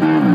Mm-hmm.